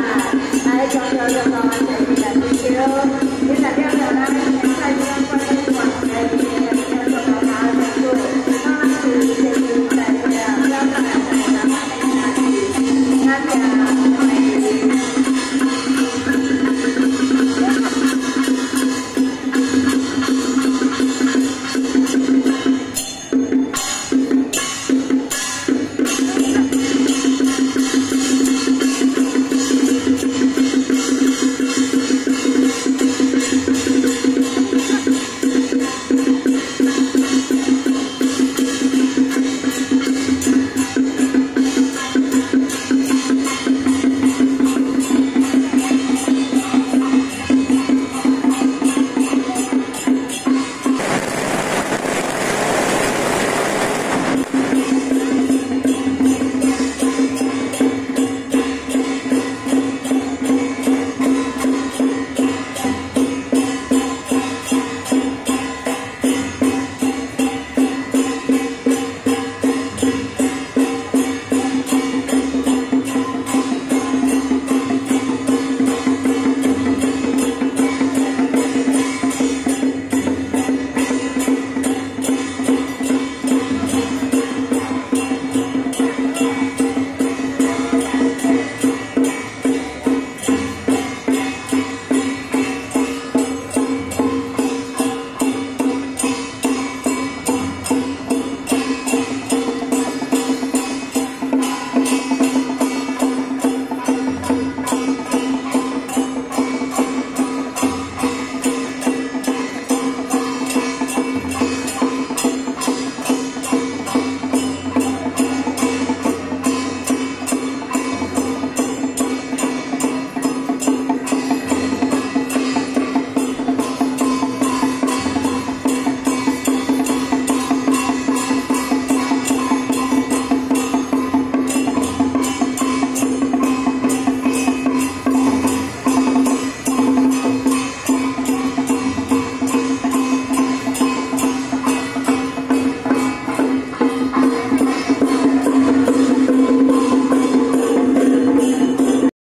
I don't know the logic that you the